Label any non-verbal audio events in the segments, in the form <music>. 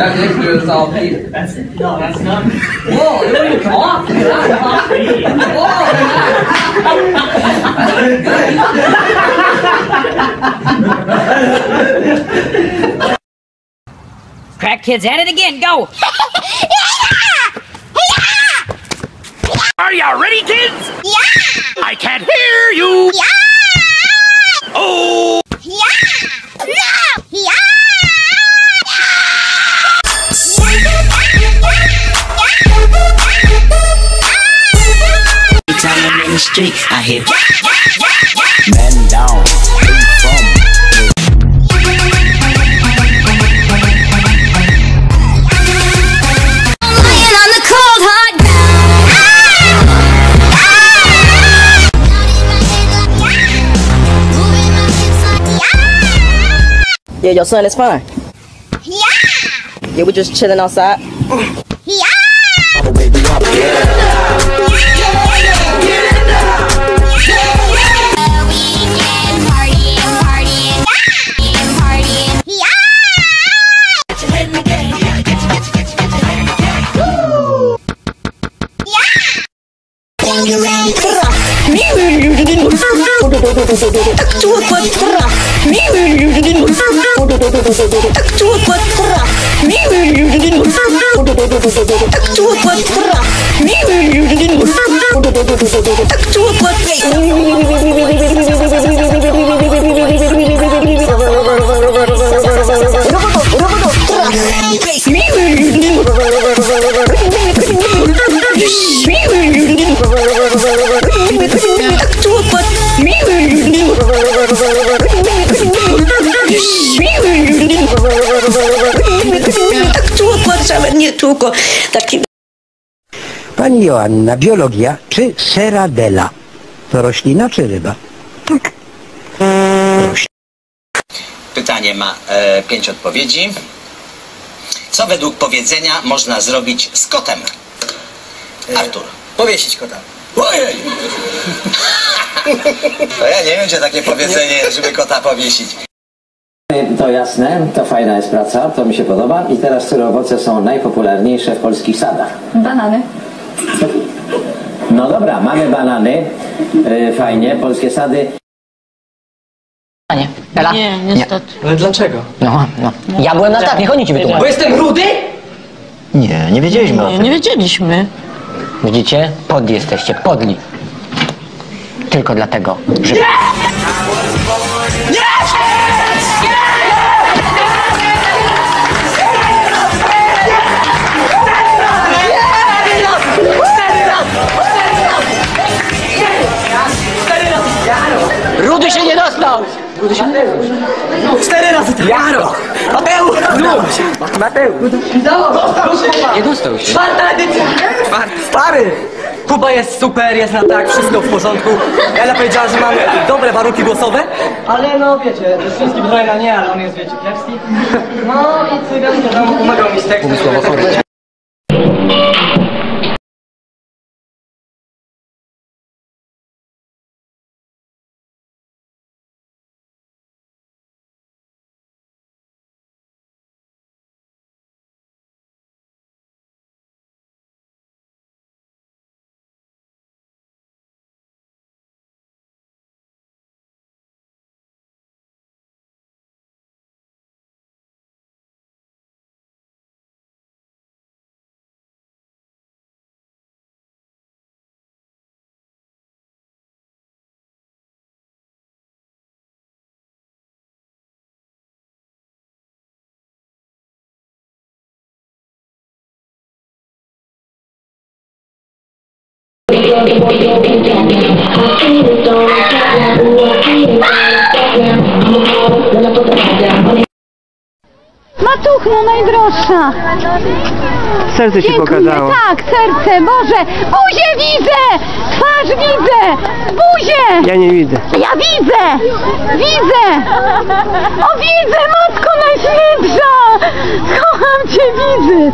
That next to it's all Peter. That's no, that's not. Whoa, you don't even cough. Whoa, that's Crack kids at it again. Go. <laughs> Are you ready, kids? Yeah. I can't hear you. Yeah. Street, I hear Man down, from Lying on the cold hard ground. Yeah, your son is fine. Yeah! Yeah, we just chilling outside. Кто под трах? Кто под трах? Кто под Кто под... Nie tylko taki Pani Joanna, biologia czy seradela? To roślina czy ryba? Tak. Pytanie ma e, pięć odpowiedzi. Co według powiedzenia można zrobić z kotem? Artur. Powiesić kota. Ojej! <laughs> To ja nie wiem, gdzie takie powiedzenie jest, żeby kota powiesić. To jasne, to fajna jest praca, to mi się podoba. I teraz, które owoce są najpopularniejsze w polskich sadach? Banany. No dobra, mamy banany, yy, fajnie, polskie sady. Nie. Ela? Nie, niestety. Ale dlaczego? No, no. Ja byłem na tak, niech oni ci Bo wytłumaczą. jestem rudy? Nie, nie wiedzieliśmy o Nie, tym. nie wiedzieliśmy. Widzicie? Podli jesteście, podli. Tylko dlatego, że... Cztery razy tak. Jaro! Mateusz! Mateusz! Nie dostał się. Czwarta edycja! Stary! Kuba jest super, jest na tak, wszystko w porządku. Ela powiedziała, że mamy dobre warunki głosowe. Ale no wiecie, Świński Brojna nie, ale on jest wiecie, kiepski. No i cygan to tam pomagał mi z tekstem. Matuchno najdroższa! Serce ci Dziękuję, pokazało. tak, serce, Boże! Buzię widzę! Twarz widzę! Buzię! Ja nie widzę. Ja widzę! Widzę! O widzę, Matko Najświętsza! Kocham Cię, widzę!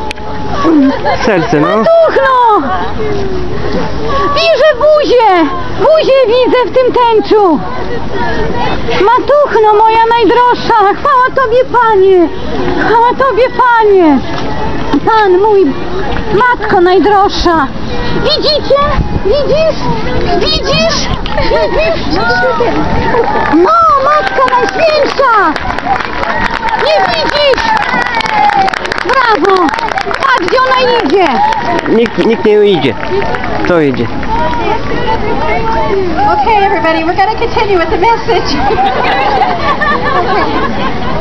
Serce, no. Matuchno! Widzę buzię! Buzię widzę w tym tęczu! Matuchno, moja najdroższa! Chwała Tobie, Panie! Chwała Tobie, Panie! Pan mój, matko najdroższa. Widzicie? Widzisz? Widzisz? Widzisz? No, matka najświętsza! Nie widzisz? Brawo! Patrz, gdzie ona idzie! Nikt, nikt nie idzie. Kto idzie? Okay, everybody, we're going to continue with the message. <laughs> Okay.